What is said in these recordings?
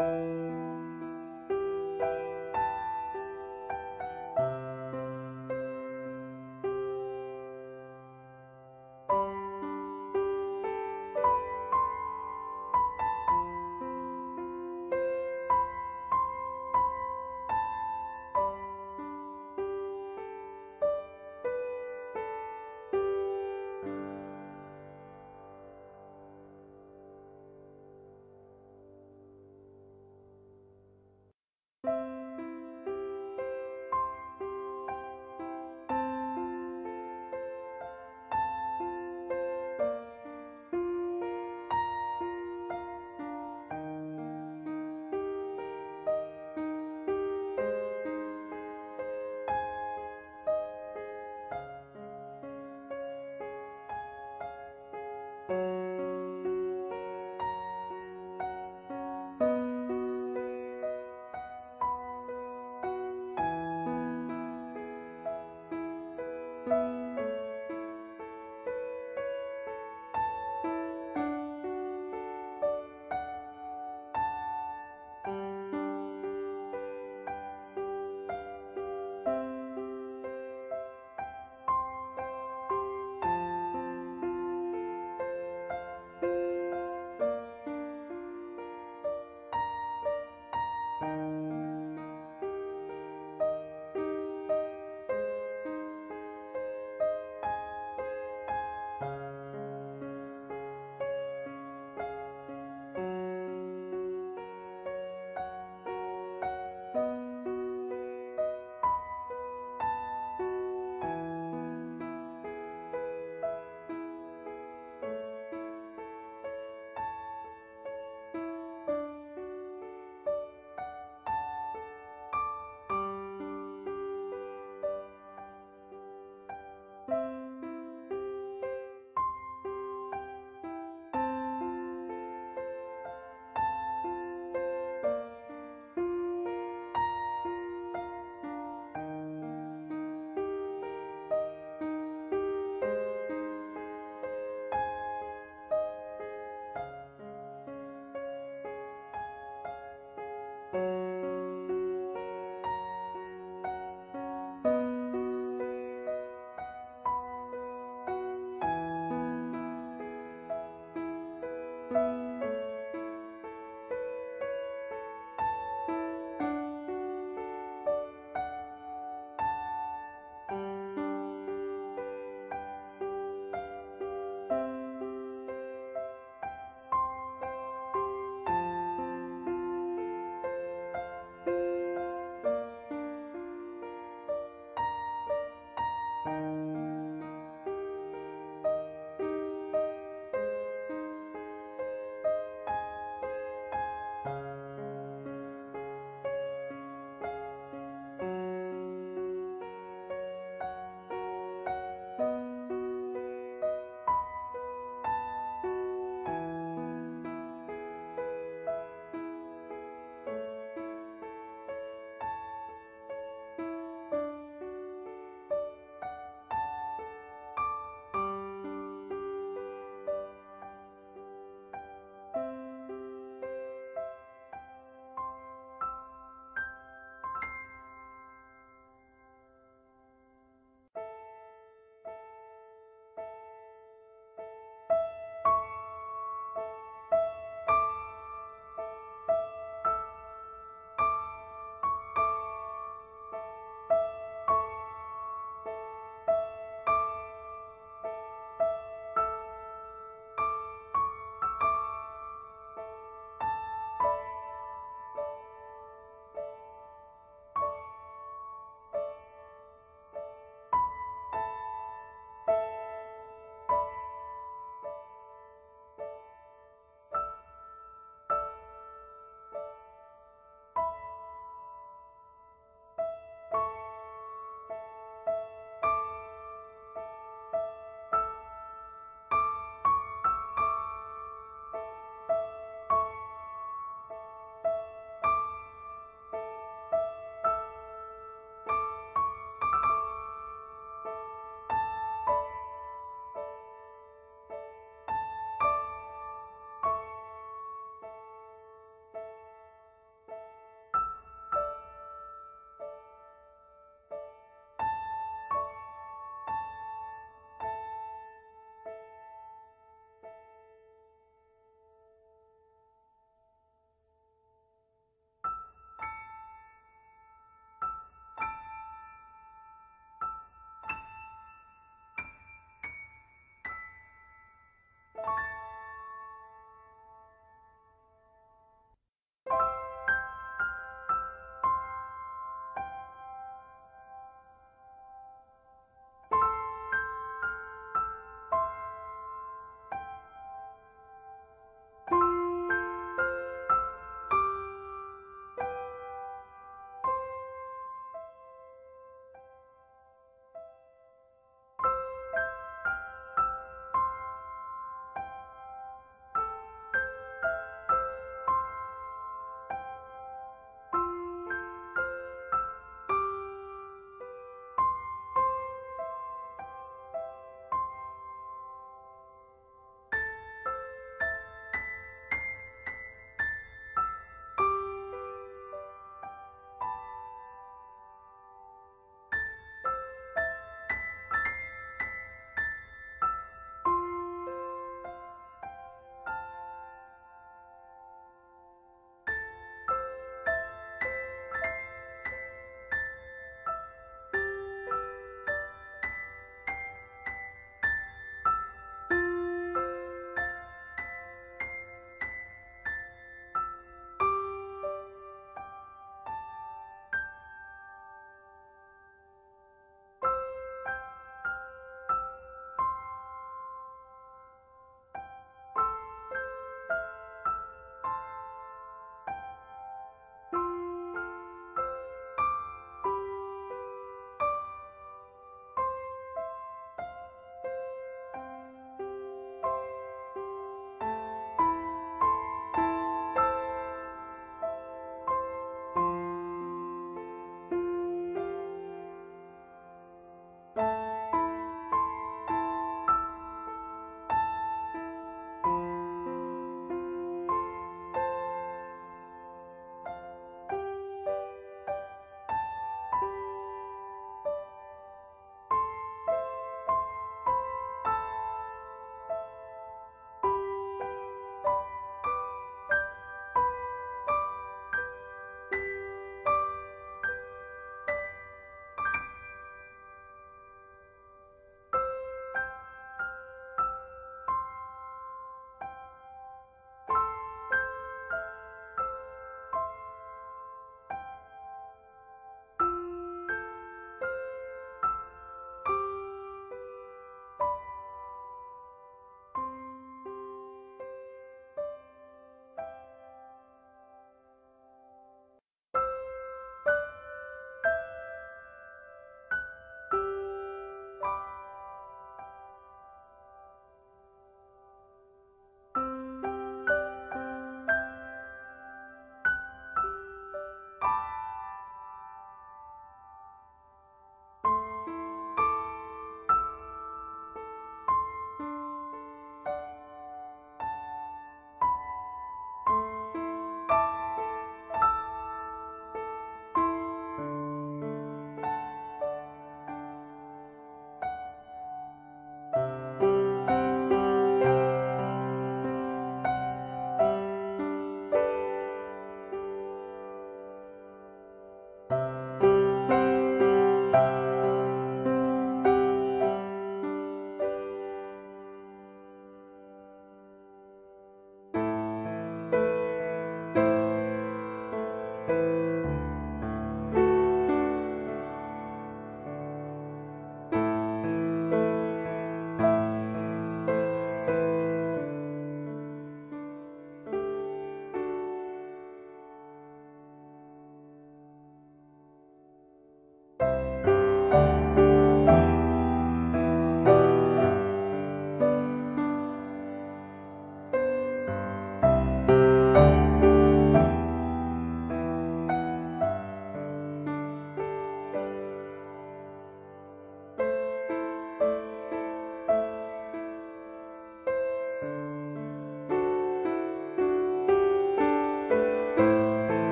Música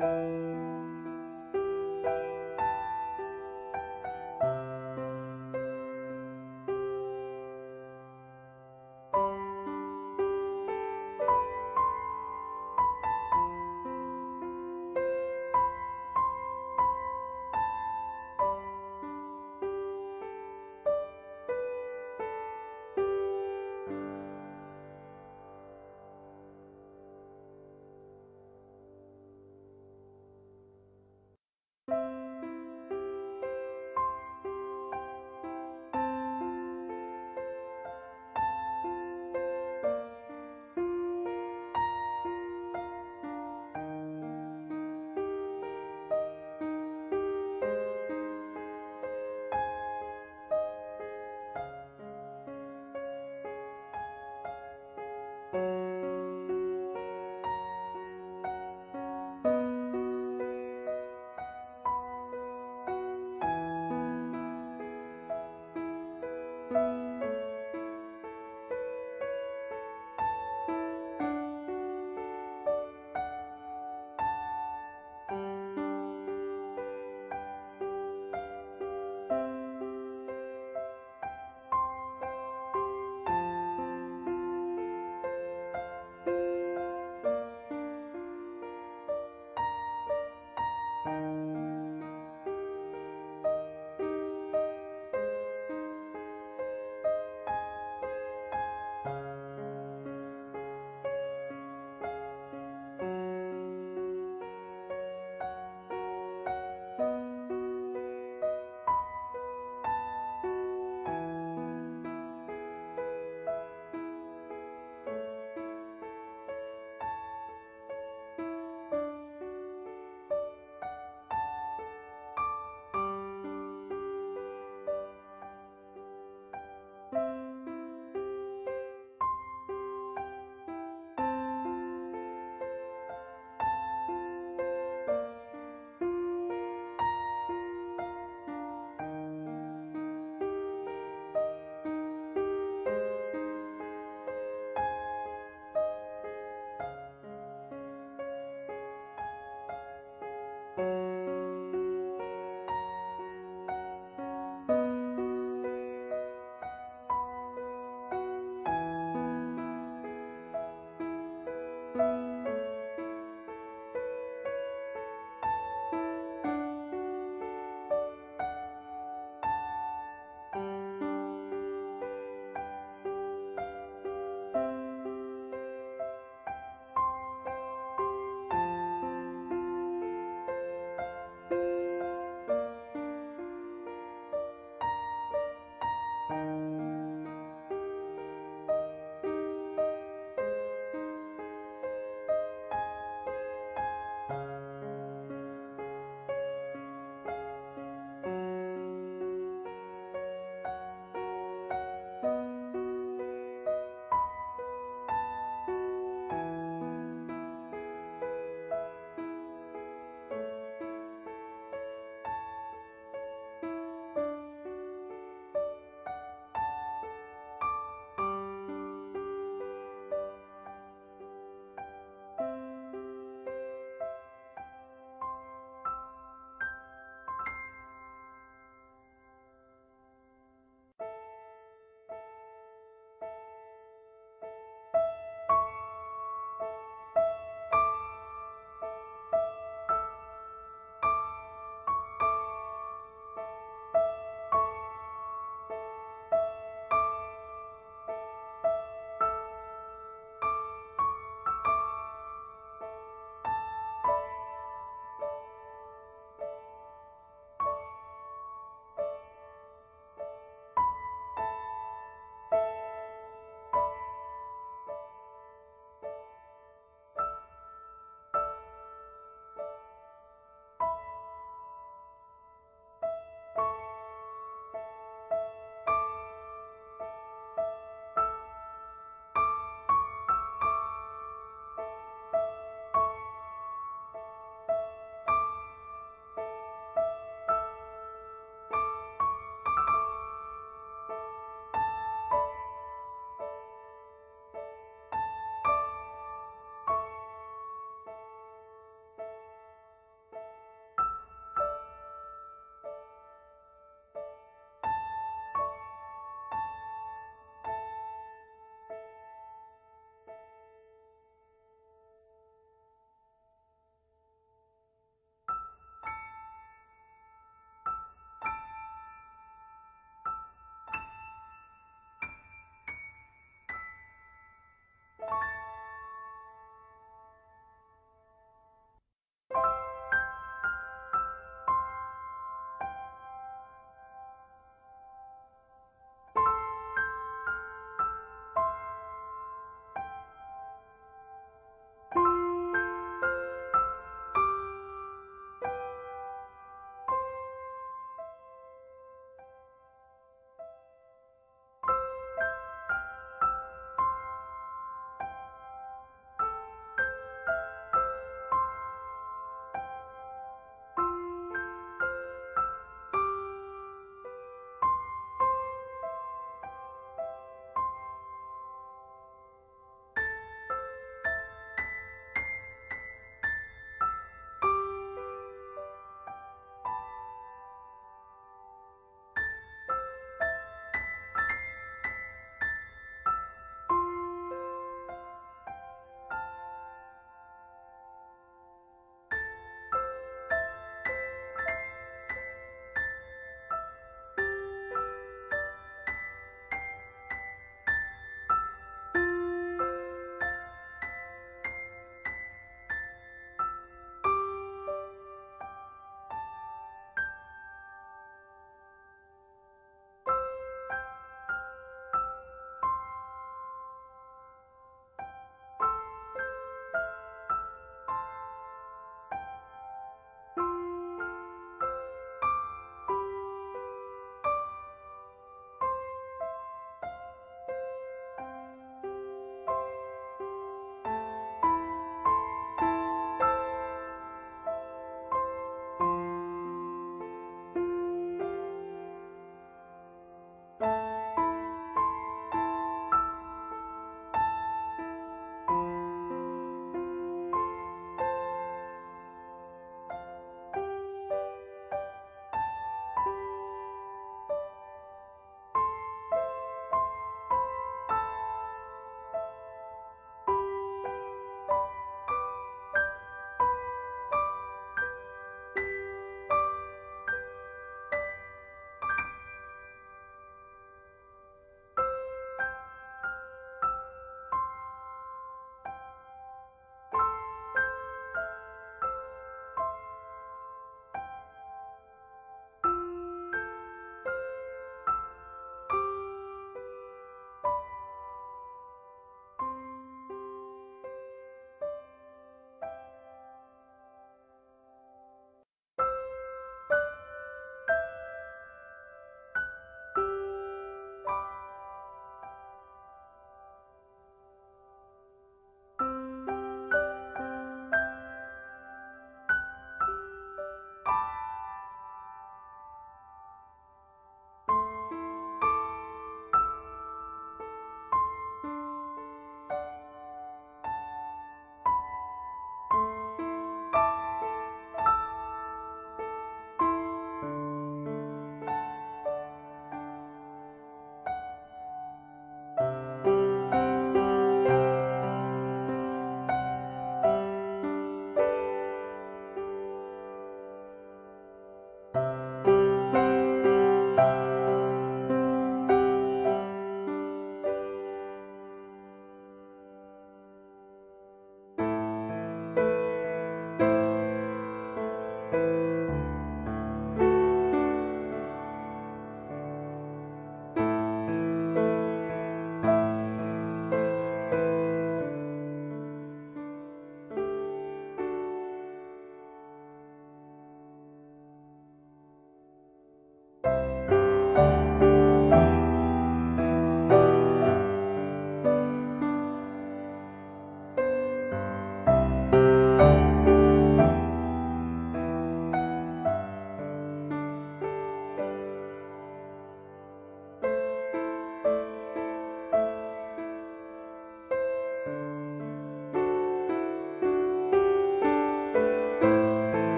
Música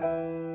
Música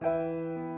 Música